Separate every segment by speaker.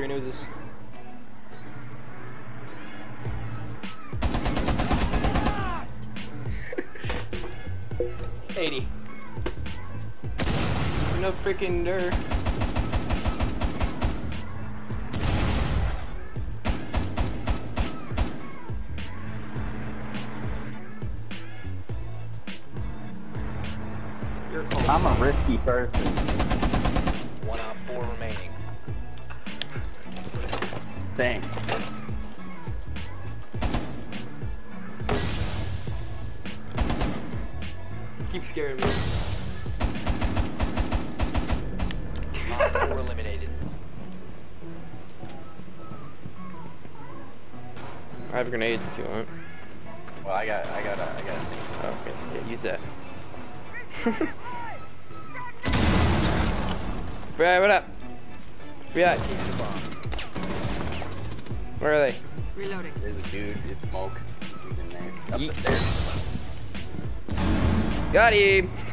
Speaker 1: Your noses. Eighty. No freaking dirt.
Speaker 2: I'm a risky person.
Speaker 3: One op four remaining.
Speaker 2: Dang.
Speaker 1: Keep scaring me.
Speaker 3: Op four eliminated.
Speaker 1: I have a grenade if you want.
Speaker 4: Well, I got, I got, a, I got. A thing.
Speaker 1: Oh, okay. Yeah, use that. Brad, what up? Where you at? Where are they?
Speaker 5: Reloading.
Speaker 4: There's a dude. It's smoke. He's in there. Up
Speaker 1: Yeet.
Speaker 4: the stairs.
Speaker 1: Got him!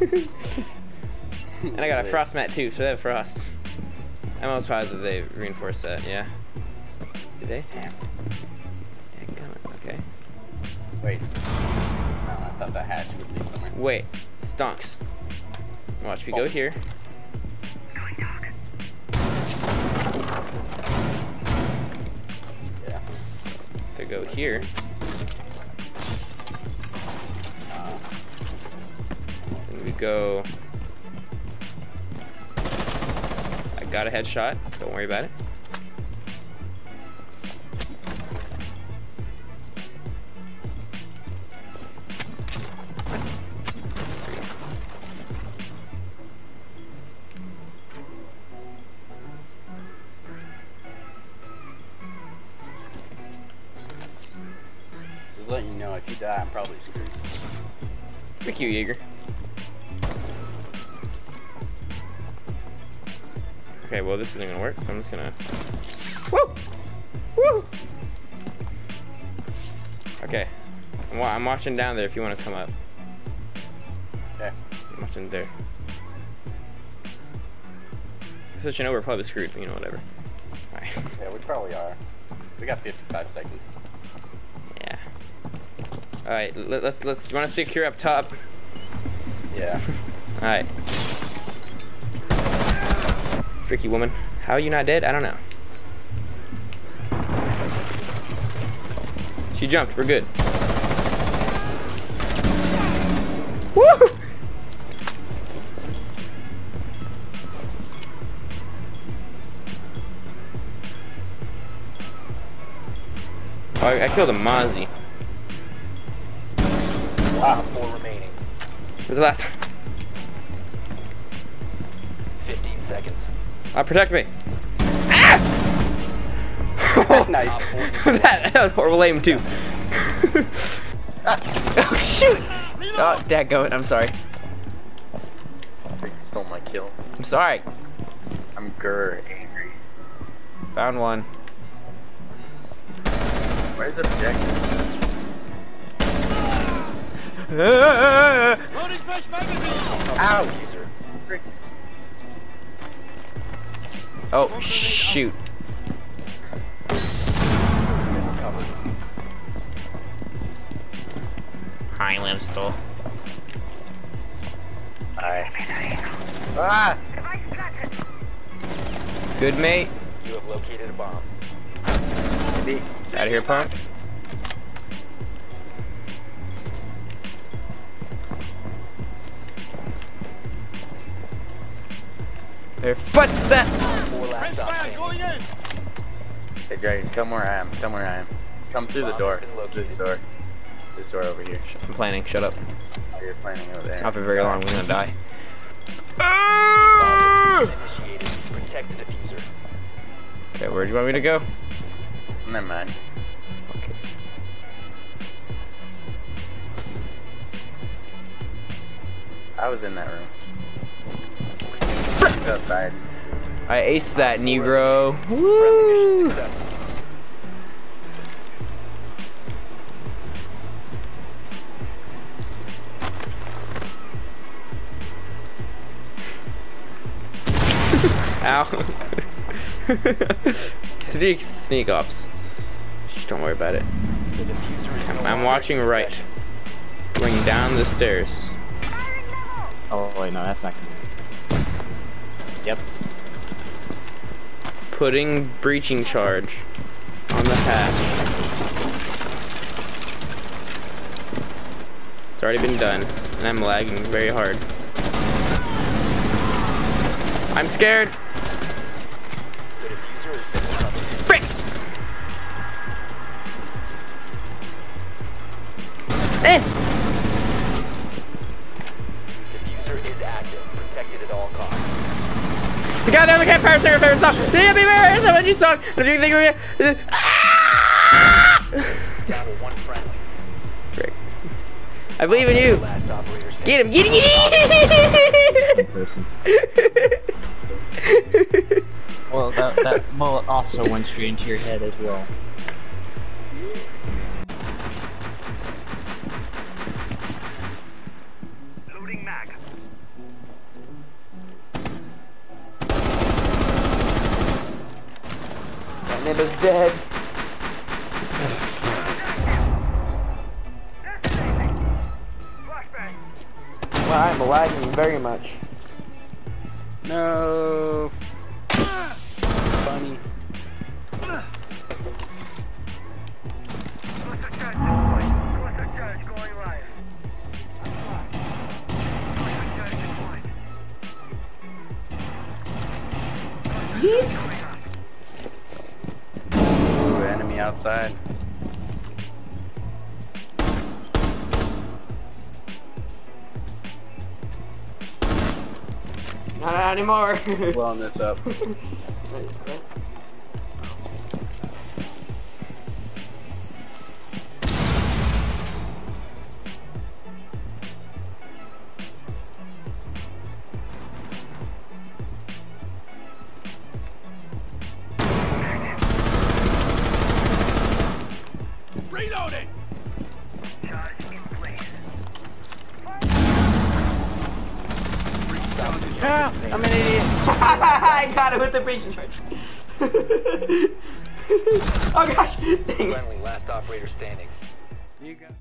Speaker 1: and I got a frost mat too, so they have frost. I'm almost positive they reinforced that, yeah. Did they?
Speaker 4: Damn.
Speaker 1: Dadgummit, Okay.
Speaker 4: Wait. No, I thought the hatch would lead somewhere.
Speaker 1: Wait, stonks. Watch, we go
Speaker 4: Oh.
Speaker 1: here. To go here. And we go. I got a headshot. Don't worry about it.
Speaker 4: Just letting you know, if you die, I'm probably screwed.
Speaker 1: Frick you, Jaeger. Okay, well this isn't gonna work, so I'm just gonna. Woo! Woo! Okay. I'm, I'm watching down there if you want to come up.
Speaker 4: Okay.
Speaker 1: I'm watching there. Switching over, probably screwed, but you know, whatever. Alright.
Speaker 4: Yeah, we probably are. We got 55 seconds.
Speaker 1: Yeah. Alright, let, let's, let's, you wanna secure up top?
Speaker 4: Yeah.
Speaker 1: Alright. Freaky woman. How are you not dead? I don't know. She jumped. We're good. Woo! Oh, I, I killed a Mozzie.
Speaker 3: Op four remaining.
Speaker 1: Where's the last
Speaker 3: 15 seconds.
Speaker 1: Uh, protect me. Ah!
Speaker 4: nice.
Speaker 1: that, that was horrible aim too. oh shoot! Oh, dadgummit, I'm sorry.
Speaker 4: Freaking stole my kill.
Speaker 1: I'm sorry.
Speaker 4: I'm grr angry.
Speaker 1: Found one.
Speaker 4: Where's the objective? Ow! Frick.
Speaker 1: Oh shoot. Hi, Limstall.
Speaker 4: Hi. Ah!
Speaker 1: Good mate.
Speaker 3: You have located a bomb.
Speaker 4: Maybe.
Speaker 1: Out of here, punk. There. What's that?
Speaker 3: Four last op standing.
Speaker 4: Hey, Dragon, come where I am. Come where I am. Come through the door.
Speaker 3: has been.
Speaker 4: This door. This door over here.
Speaker 1: I'm planning. Shut up.
Speaker 4: Oh, you're planning over there.
Speaker 1: Not for very long. We're gonna die.
Speaker 3: Bomb initiated. Protect the defuser.
Speaker 1: Okay, where do you want me to go?
Speaker 4: Never mind.
Speaker 1: Okay.
Speaker 4: I was in that room. Outside.
Speaker 1: I aced that, Negro. Woo! Ow. sneak, sneak ops. Just don't worry about it. I'm, I'm watching right. Going down the stairs.
Speaker 2: Oh wait, no, that's not gonna. Yep.
Speaker 1: Putting breaching charge on the hatch. It's already been done, and I'm lagging very hard. I'm scared. Frick! Eh!
Speaker 3: Defuser is active. Protected at all costs.
Speaker 1: The guy down the campfire singer favorite song. The be very so much song. What do you think we're
Speaker 3: Down one friendly.
Speaker 1: Frick. I believe in you.
Speaker 3: Last operator standing.
Speaker 1: Get him, get him, get him!
Speaker 2: Well, that that bullet also went straight into your head as well.
Speaker 1: That nigga's dead. Well, I'm lagging very much.
Speaker 4: No. Funny. Ooh, outside.
Speaker 1: Not anymore.
Speaker 4: Blowing this up. Ah, I'm an idiot.
Speaker 1: I got it with the breaching charge. oh gosh, dang it.
Speaker 3: Friendly last operator standing.
Speaker 4: You got.